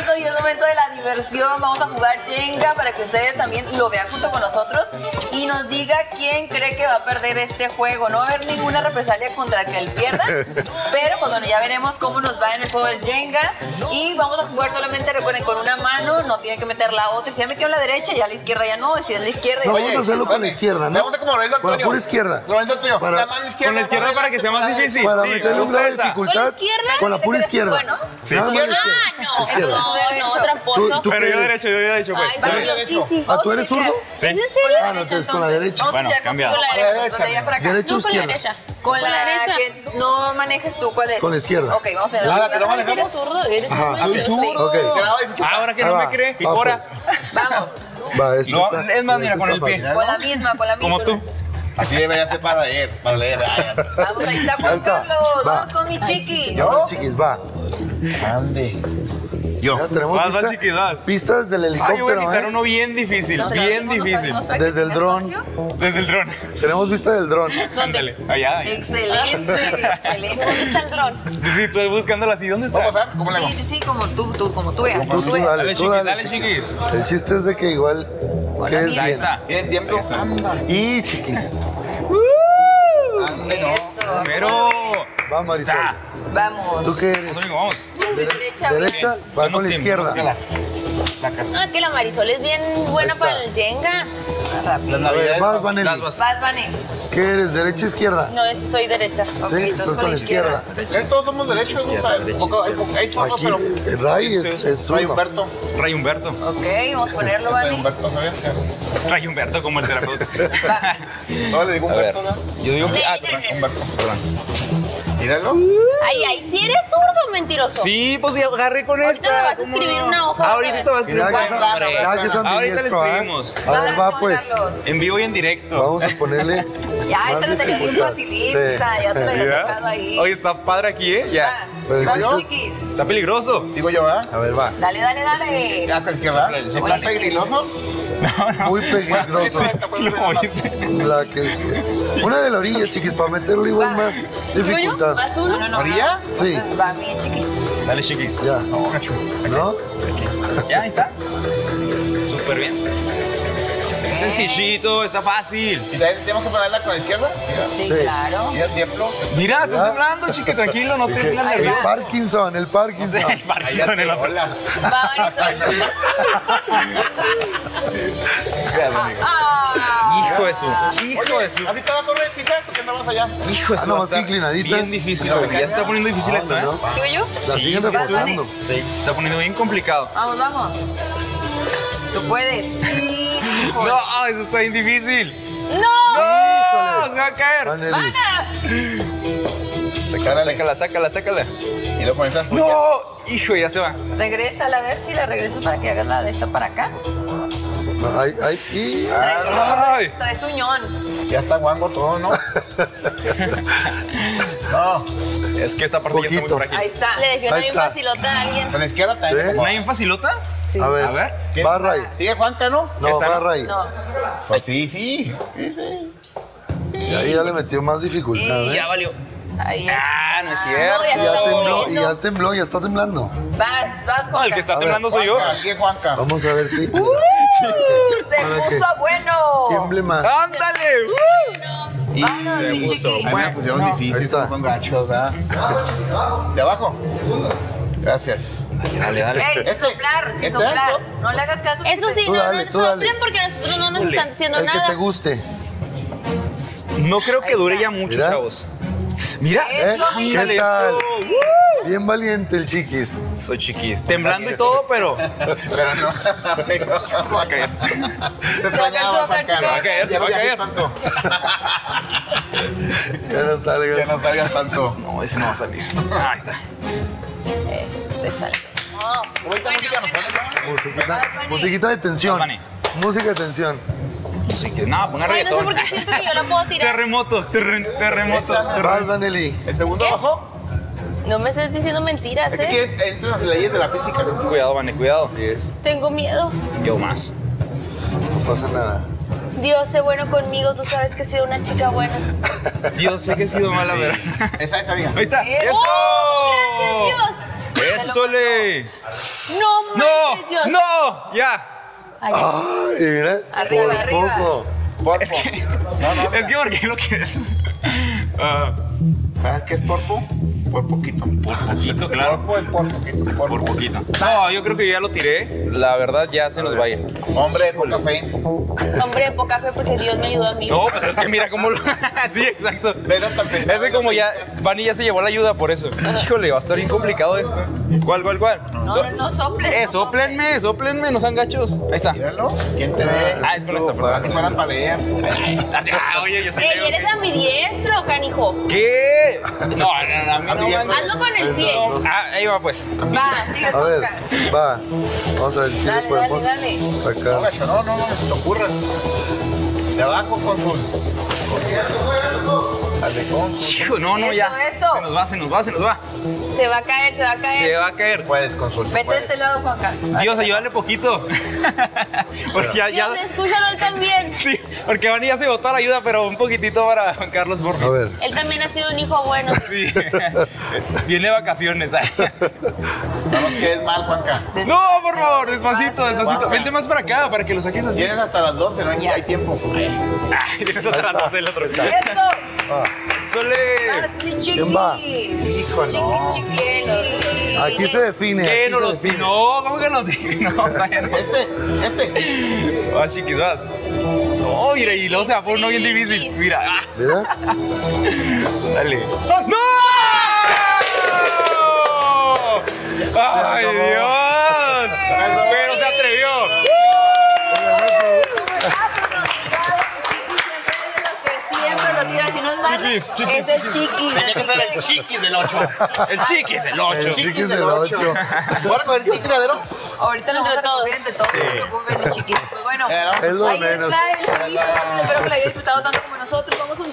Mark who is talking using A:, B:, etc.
A: eso y es momento de la diversión. Vamos a jugar Jenga para que ustedes también lo vean junto con nosotros y nos diga quién cree que va a perder este juego. No va a haber ninguna represalia contra que él pierda, pero pues bueno, ya veremos cómo nos va en el juego del Jenga y vamos a jugar solamente, recuerden, con una mano, no tienen que meter la otra. Si ya metió en la derecha, ya la izquierda ya no, si es la izquierda
B: No,
A: ya
B: vamos a hacerlo con la izquierda, ¿no?
C: Vamos a como Lorenzo
B: Con la
C: Antonio.
B: pura izquierda.
C: Lorenzo Antonio,
B: Para-
C: la mano izquierda.
D: Con la izquierda para que sea más difícil.
B: Para
D: Sí,
B: meterle
D: me
B: un grado de dificultad.
E: ¿Con la izquierda?
B: Con la pura
A: ¿Te crees
B: izquierda.
E: Ah, no,
B: Izquierda.
E: No, no,
A: Derecho.
E: tramposo.
B: Tú- tú-
D: Pero yo
B: eres?
D: derecho, yo derecho, pues.
A: Ay, vamos,
E: Sí, sí, sí.
B: ¿Ah, tú eres zurdo?
D: Sí.
E: ¿Es en
A: Con
E: serio?
A: la
B: Ah, no,
A: derecha,
B: entonces con la derecha.
A: Vamos
D: Bueno,
A: a tirarnos
D: cambia.
A: todos
E: Con la
C: derecha.
B: ¿Derecha o
E: No, con la
B: izquierda?
E: derecha.
A: Con la, que no manejes tú, ¿cuál es?
B: Con la izquierda.
A: Ok, vamos a hacer
C: Ah, que no
E: ¿Eres
C: manejamos.
E: zurdo? ¿Eres zurdo?
B: Ok.
C: Dificultad.
D: Ahora que no
B: va.
D: me cree, y ahora.
B: pues.
A: Vamos.
B: Va,
D: No, es más, mira, con el pie.
B: fácil.
A: Con la misma, con la misma.
D: Como tú.
C: Así debería ser para leer, para leer.
A: Vamos, ahí está Juan. Carlos.
B: Va.
A: Vamos con mi chiquis.
B: Ya, chiquis, va.
C: Ande. Yo.
B: Ya tenemos
D: Vas,
B: pista-
D: chiquis, vas.
B: pistas del
D: Ay, voy a
B: helicóptero,
D: quitar
B: ¿eh?
D: uno bien difícil,
A: Nos
D: bien difícil.
A: que
B: Desde el dron.
D: Desde el dron.
B: Tenemos vista del dron.
D: Ándale, allá. ahí.
A: Excelente, excelente.
E: ¿Dónde está el dron?
D: Sí, sí, estoy buscándola así. ¿Dónde está?
C: ¿Vamos a pasar? ¿Cómo le?
A: Sí, sí, como tú, tú, como tú veas.
B: Tú, tú
A: tú
B: dale,
D: Dale,
B: tú
D: chiquis,
B: dale,
D: dale,
B: chiquis.
D: chiquis.
B: El chiste es de que igual
A: Con la
B: quedes
A: misma.
D: Ahí
B: bien.
D: está.
C: ¿Tienes tiempo? Anda.
B: Y chiquis.
A: Eso.
D: Pero.
B: Va, Marisol.
D: Está.
A: Vamos.
B: ¿Tú qué eres?
D: Domingo, vamos.
A: Soy derecha.
B: ¿Derecha? Va
D: Somos
B: con la izquierda.
E: No, es que la Marisol es bien buena para el Jenga.
A: Rápido.
B: A ver, vas, Vanelli.
D: Las vas.
A: Vas, Vane.
B: ¿Qué eres? ¿Derecha o izquierda?
E: No, es- soy derecha.
A: Ok,
B: Sí,
A: entonces con la izquierda.
C: Eh, Todos somos derechos, o sea, hay
B: Aquí,
C: pero.
B: el Ray es, es
C: Ray
B: zurdo.
C: Humberto.
D: Ray Humberto.
A: Ok, vamos a ponerlo,
C: Ray
A: Vane.
C: Humberto, ¿sabías?
D: Ray Humberto como el terapeuta.
C: No le digo. Humberto, ¿no?
D: Yo digo que. Ah, perdón, Humberto. Perdón.
C: Míralo.
E: Ay, ay, si eres zurdo, mentiroso.
D: Sí, pues ya agarré con
E: Ahorita
D: esta.
E: me vas a
D: ¿cómo
E: escribir
D: no?
E: una hoja,
D: Ahorita
E: vas a
D: te vas a escribir una hoja,
B: es
D: Ahorita le
B: ¿eh?
D: escribimos.
B: A ver, va pues.
D: En vivo y en directo.
B: Vamos a ponerle.
A: Ya, esta la tenía bien facilita.
B: Sí.
A: Ya te la había dejado ahí.
D: Oye, está padre aquí, ¿eh?
A: Va.
D: Ya.
B: Pero hiciste-
A: chiquis.
D: Está peligroso.
C: Sigo yo, ¿verdad?
B: A ver, va.
A: Dale, dale, dale.
C: Ya, la izquierda.
D: Sóplale,
C: ¿Está
B: Muy peligroso.
D: Lo.
B: La que. Una de la orilla, chiquis, para meterlo igual más dificultad.
E: ¿Vas
A: No,
E: uno?
A: no, no.
C: ¿Orilla?
B: Sí.
A: Va bien, chiquis.
D: Dale, chiquis.
B: Ya.
C: No, gacho.
B: ¿No?
D: Ya, ahí está. Súper bien. Sencillito, está fácil.
C: ¿Y sabes, tenemos que ponerla con la izquierda?
A: Sí,
B: Sí.
A: claro.
C: Mira el tiempo.
D: Mira, estás temblando, chiqui, tranquilo, no te tiemblas
B: el. Parkinson, el Parkinson.
D: El Parkinson en la
C: Hola.
E: Va, Marisol.
A: Ah.
D: Hijo de su, hijo de su,
C: ¿Así está la torre de Pisa? ¿Por qué andamos allá?
D: hijo de
B: Ah,
D: su.
B: más inclinadita.
D: Bien difícil, ya está poniendo difícil esto, ¿eh?
B: ¿no?
E: ¿Digo yo?
B: La
D: Sí,
B: siguen reforzando.
D: Sí, está poniendo bien complicado.
A: Vamos, vamos. Tú puedes.
D: No, eso está bien difícil.
E: ¡No!
D: ¡No! ¡Se va a caer!
B: Vanelli.
D: Sácala, sácala, sácala, sácala.
C: Y luego con esas
D: ¡No! Hijo, ya se va.
A: Regrésala a ver si la regresas para que hagas la de esta para acá.
B: Ay, ay, y.
A: Trae,
D: Ay.
A: traes uñón.
C: Ya está guango todo, ¿no? no.
D: Es que esta parte ya está muy frágil.
A: Ahí está.
E: Le dejé una
B: Ahí
E: bien facilota a alguien.
C: Con la izquierda también.
B: ¿Sí?
C: como-
D: ¿Una bien facilota?
B: A ver,
D: A ver.
C: ¿Qué?
B: va Ray.
C: ¿Sigue Juanca, no?
B: No, va
D: ¿no?
B: Ray.
A: No.
C: Pues sí, sí. Sí, sí.
B: Y ahí ya le metió más dificultad.
D: Y
B: ¿eh?
D: ya valió.
A: Ahí está.
D: Ah, no es cierto.
E: No, ya
B: Y ya
E: está
B: tembló, y ya tembló, ya está temblando.
A: Vas, vas,
D: No,
A: Juanca.
D: el que está
B: A ver.
D: temblando soy yo.
C: Juanca, sigue Juanca.
B: Vamos a ver si
A: ¡Uh! Se
B: Para
A: puso
B: que-
A: bueno.
B: tiemble más.
D: ¡Ándale!
C: Y
A: Vámonos, mi chiqui.
C: Ay, me pusieron
B: Ahí
C: difícil,
B: está.
C: son gachos, ¿verdad? De abajo. Gracias.
D: Dale, dale.
A: Ey, sin
C: Este,
A: soplar, sin
C: este,
A: soplar.
C: ¿no?
A: No le hagas caso.
E: Eso sí,
B: Tú
E: no
B: dale, dale.
E: soplen porque nosotros no nos
D: Ule.
E: están diciendo
B: El que te
E: nada.
B: guste.
D: No creo que dure ya mucho,
B: Mira.
D: chavos. Mira.
A: Eso,
B: ¿Eh?
A: mi
B: ¿Qué
D: Ándale,
B: tal?
D: eso.
B: Bien valiente el chiquis.
D: Soy chiquis. Temblando y todo, pero.
C: Pero no.
D: Se va a caer.
C: Te extrañaba,
E: Se va a caer, se va
D: a caer, se
C: Ya no tanto.
B: Ya no
C: no salgas tanto.
D: No, ese no va a salir. Ah, ahí está.
C: Pones, ¿no?
B: Musiquita, musiquita de tensión. Música de tensión.
D: Que- No, ponga
E: Ay, no sé por qué siento que yo la puedo tirar.
D: Terremoto, terremoto.
B: Vas. Vanelli.
C: ¿El segundo abajo?
E: No me estés diciendo mentiras,
C: Es que
E: ¿eh?
C: aquí entran las leyes de la física.
D: Cuidado, Vane, cuidado.
B: Así es.
E: Tengo miedo.
D: Yo más.
B: No pasa nada.
E: Dios, sé bueno conmigo. Tú sabes que he sido una chica buena.
D: Dios, sé que he sido mala, pero.
C: Esa, esa, amiga.
D: Ahí está.
A: Eso.
E: ¡Oh! Gracias, Dios.
D: ¡Eso le!
E: No,
D: ¡No!
E: Dios.
D: ¡No! ¡Ya!
E: Ay,
B: Ay, mira.
A: Arriba,
B: por
A: arriba.
B: poco.
C: Porpo.
D: Es que,
C: No, no.
D: es que ¿por qué lo quieres? Ah,
C: ¿Sabes qué es porpo? Por poquito.
D: por poquito, claro.
C: Por poquito.
D: Por poquito. No, yo creo que ya lo tiré. La verdad ya se nos vaya.
C: Hombre de poca fe.
E: hombre de poca fe porque Dios me ayudó a mí.
D: No, pues es que mira cómo lo. sí, exacto. Es que como ya. Vani ya se llevó la ayuda por eso. Híjole, va a estar bien complicado esto. ¿Cuál, cuál, cuál?
A: No,
D: So-
A: no, no soples.
D: Eh,
A: no
D: soplenme, soplenme, no sean gachos. Ahí está.
C: Míralo. ¿Quién te ve?
D: Ah, es con esta
C: Para que fueran para leer.
D: Así, ah, oye, yo sé.
E: Ey, eres ambidiestro, canijo.
D: ¿Qué? No, no, no, a mí no manches.
E: Hazlo con el pie.
D: Ah, ahí va pues.
A: Va, sigues
B: A ver, va. Vamos a ver qué
A: Dale,
B: le podemos
A: dale, dale.
C: No,
B: sacar.
C: gacho, no, no, no, se te ocurra. De abajo con
D: Hijo, no, no,
A: Eso,
D: ya.
A: eso.
D: Se nos va, se nos va, se nos va.
E: Se va a caer, se va a
D: Se
E: caer.
D: va a caer.
C: Puedes consultar.
A: Vete de este lado, Juanca.
D: Dios, ayúdale poquito. porque ya, ya.
E: Dios, escúchalo él también.
D: Sí, porque Vani ya se botó la ayuda, pero un poquitito para Juan Carlos, por
B: A ver.
E: Él también ha sido un hijo bueno.
D: Sí. Viene de vacaciones.
C: No nos quedes mal, Juanca.
D: No, por favor, despacito, despacito.
C: Juanca.
D: Vente más para acá para que lo saques así.
C: Tienes hasta las 12, no
A: Ya.
C: hay tiempo.
D: Ay, tienes otra
C: está.
D: dos el otro.
A: Eso.
D: Sole.
A: Vas, mi chiquis.
B: ¿Quién va?
C: Hijo, no.
A: Chiqui, chiqui.
B: Aquí se define.
D: ¿Qué? No lo
B: define.
D: No, ¿cómo que no tiene? No.
C: Este, este.
D: Vas, chiquis, vas. No, mira, y luego se va por uno bien difícil. Mira. ah,
B: Mira.
D: dale. ¡No! Chiquis, chiquis,
A: es el
D: chiquis.
C: Tenía que ser el chiquis del 8.
D: El chiquis, el 8.
B: El chiquis del 8.
C: ¿Puedo coger un tiradero?
A: Ahorita nos vamos a recoger entre todos, no te preocupes, mi chiquis. Pues bueno,
B: lo
A: ahí está el jueguito. Espero que lo hayáis disfrutado tanto como nosotros. Vamos a un